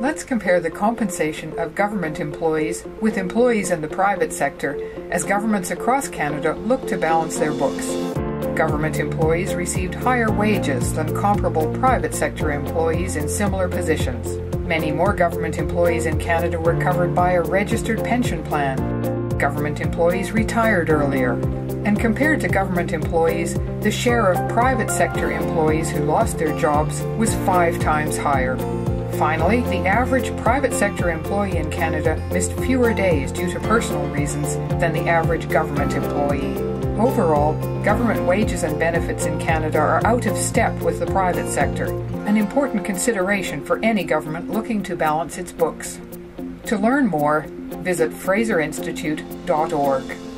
Let's compare the compensation of government employees with employees in the private sector as governments across Canada look to balance their books. Government employees received higher wages than comparable private sector employees in similar positions. Many more government employees in Canada were covered by a registered pension plan. Government employees retired earlier. And compared to government employees, the share of private sector employees who lost their jobs was five times higher. Finally, the average private sector employee in Canada missed fewer days due to personal reasons than the average government employee. Overall, government wages and benefits in Canada are out of step with the private sector, an important consideration for any government looking to balance its books. To learn more, visit FraserInstitute.org.